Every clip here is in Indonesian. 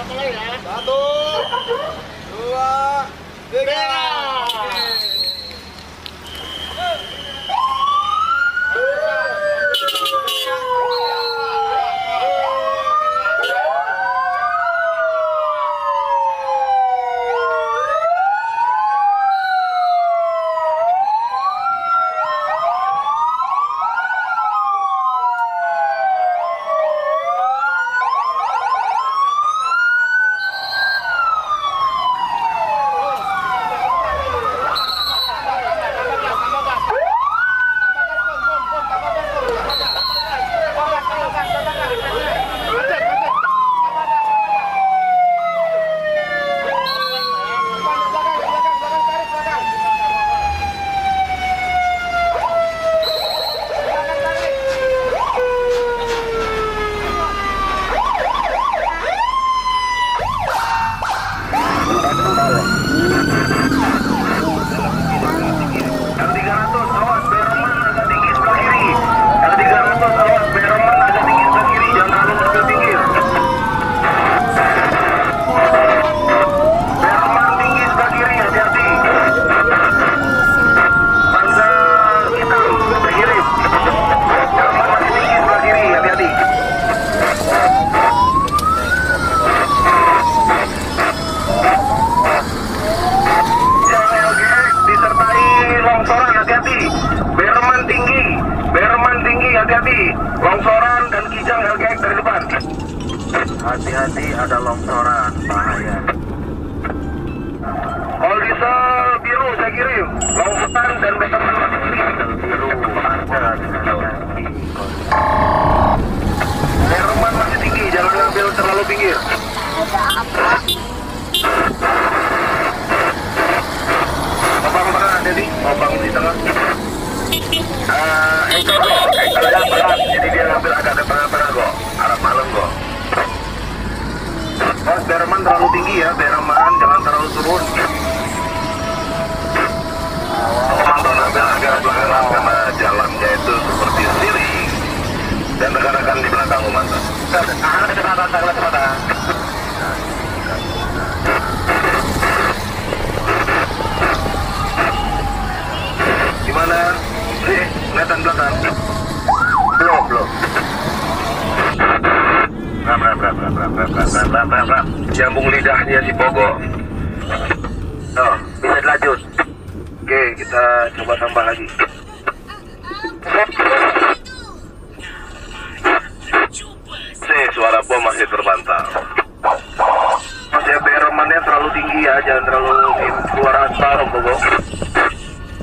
Satu, dua, tiga. Yang 300 awas Beroman agak tinggi sebelah kiri. Yang 300 awas Beroman agak tinggi sebelah kiri. Jangan terlalu mobil pinggir. Beroman tinggi sebelah kiri hati-hati. Bangsa hitam sebelah kiri. Beroman masih tinggi sebelah kiri hati-hati. Yang LGX disertai longsoran hati-hati. Berman tinggi, Berman tinggi hati-hati. Longsoran dan kijang LGX dari depan. Hati-hati ada longsoran bahaya. All diesel biru saya kirim. Longsoran dan tinggi. Biru ada Berman masih tinggi, jangan ambil terlalu pinggir. Abang mana jadi? Abang di tengah. Ah, itu kok. Kalau berat, jadi dia ngambil agak ke tengah-tengah kok. Arah malam kok. Oh, Berman terlalu tinggi ya, Berman jangan terlalu turun. Abang ambil agak karena jalannya itu seperti siring. Dan rekan-rekan di belakang kecepatan. Gimana? Eh, kelihatan belakang? Belum, belum. Ram, ram, ram, ram, ram, ram, ram, ram. Jambung lidahnya si Pogo. Oh, bisa dilanjut. Oke, kita coba tambah lagi. Sih, suara bom masih terbantah. Masih beremannya terlalu tinggi ya, jangan terlalu keluar aspal, Pogo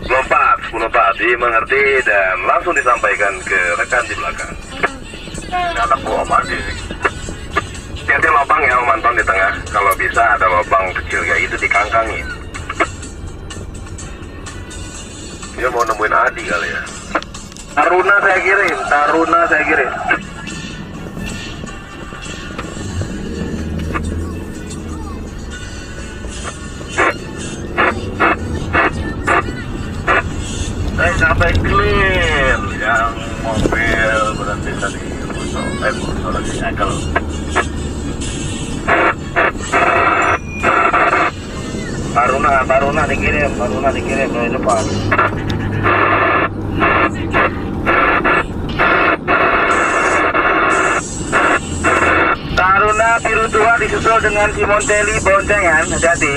lompat, lompat, dimengerti dan langsung disampaikan ke rekan di belakang. Anak buah mati. Hati lubang ya mantan di tengah. Kalau bisa ada lubang kecil kayak itu dikangkangin. Dia mau nemuin Adi kali ya. Taruna saya kirim, Taruna saya kirim. Eh sampai clear yang mobil berhenti tadi eh Buso lagi Ekel. Taruna, Taruna dikirim, Taruna dikirim dari depan. Taruna biru tua disusul dengan Simontelli boncengan, hati-hati.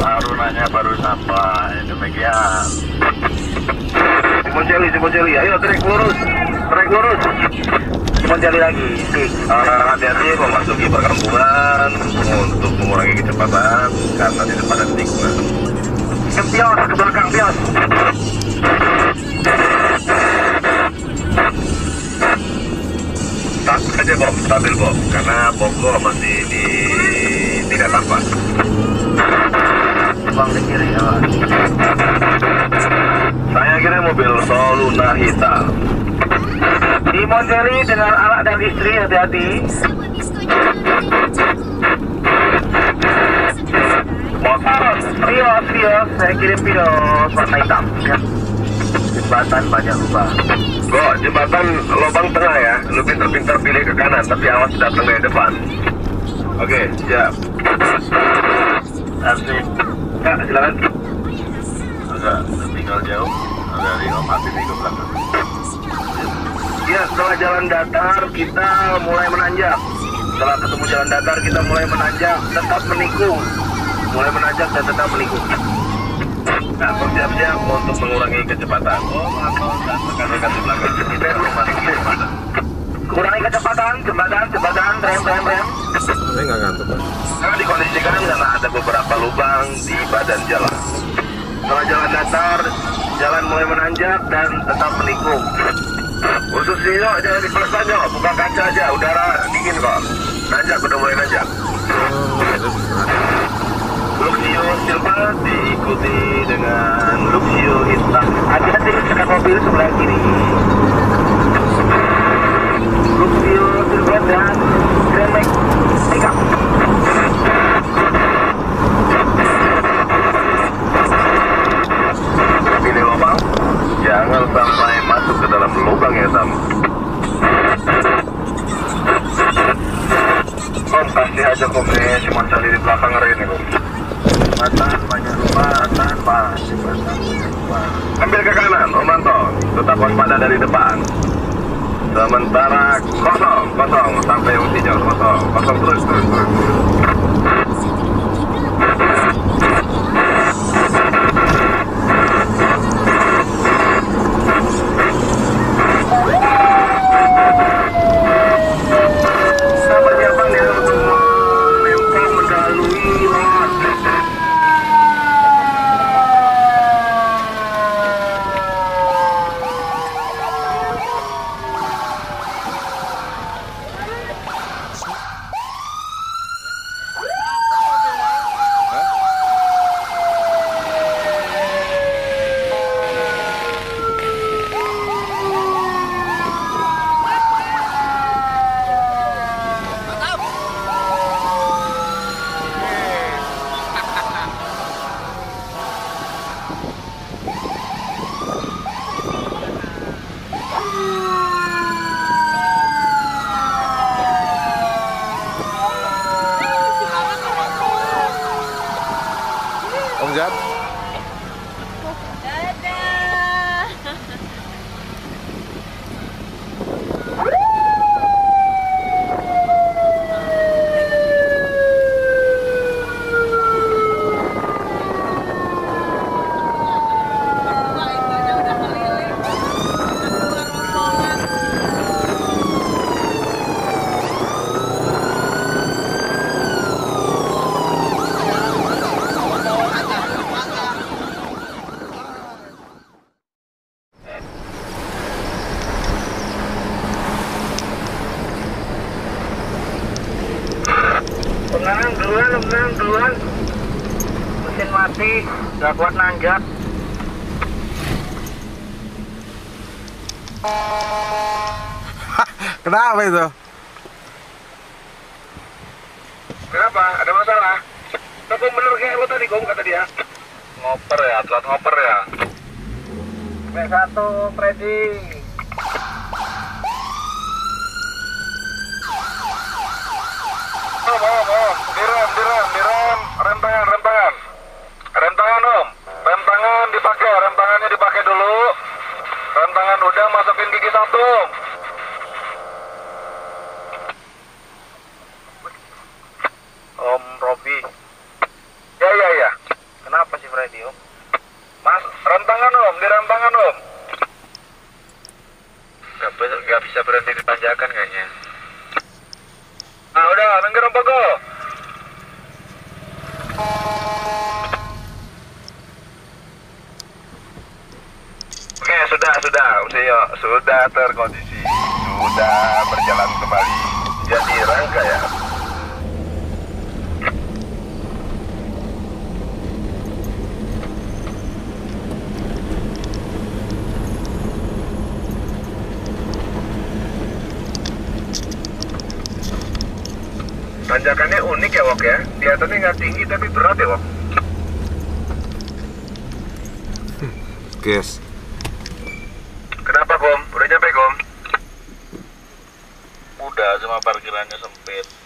Tarunanya baru sampai, demikian. Simoncelli, Simoncelli, ayo trek lurus, trek lurus. Simoncelli lagi. Ah, Hati-hati memasuki perkampungan untuk mengurangi kecepatan karena di depan ada tikungan. Ke bios, ke belakang bios. Stabil aja Bob, stabil Bob, karena Bogor masih di tidak tampak. Bang di kiri ya. Saya kira mobil Soluna hitam. Simon Jerry dengan anak dan istri hati-hati. Motor Prius, Prius, saya kirim Prius warna hitam. Ya. jembatan banyak lubang. Kok jembatan lubang tengah ya? Lu pinter-pinter pilih ke kanan, tapi awas datang dari depan. Oke, siap. Asik. Kak, silakan. Agak tinggal jauh dari Om Habib ke belakang. Setelah jalan datar kita mulai menanjak. Setelah ketemu jalan datar kita mulai menanjak, tetap menikung. Mulai menanjak dan tetap menikung. Nah, bersiap-siap untuk mengurangi kecepatan. Rekan-rekan di belakang. Kurangi kecepatan, jembatan, jembatan, rem, rem, rem. Saya nggak ngantuk pak. Karena dikondisikan karena ada beberapa lubang di badan jalan. Setelah jalan datar, jalan mulai menanjak dan tetap menikung. Khusus Nino, jangan dipelesan yo, buka kaca aja, udara dingin kok. Nanjak, udah mulai nanjak. Luxio Silva diikuti dengan Luxio hitam. Hati-hati sekat mobil sebelah kiri. Luxio Silva dan Remek Pickup. Pilih lubang, jangan sampai dalam lubang ya Sam. Om kasih aja kok cuma cari di belakang ini kok. Jembatan banyak jembatan banyak lubang. Ambil ke kanan, Om Manto. Tetap waspada dari depan. Sementara kosong, kosong sampai ujungnya kosong, kosong terus, terus, terus. Duluan. Mesin mati, gak kuat nanjak. kenapa itu? Kenapa? Ada masalah? Tapi bener kayak lo tadi, Gom, kata dia. Ngoper ya, telat ngoper ya. B1, Freddy. Om, om, om. Direm, direm, direm. Rem tangan, rem tangan. Rem tangan, om. Rem tangan dipakai, rem tangannya dipakai dulu. Rem tangan udah gigi satu. Om Robi. Ya, ya, ya. Kenapa sih Freddy, om? Mas, rem tangan, om. Di rem tangan, om. Gak, gak bisa berhenti di tanjakan kayaknya. Nah, udah. Minggir, om Pogo. Oke, sudah, Usio, sudah terkondisi, sudah berjalan kembali. Jadi rangka ya. Tanjakannya unik ya, Wok ya. Kelihatannya nggak tinggi tapi berat ya, Wok. Guys, parkirannya sempit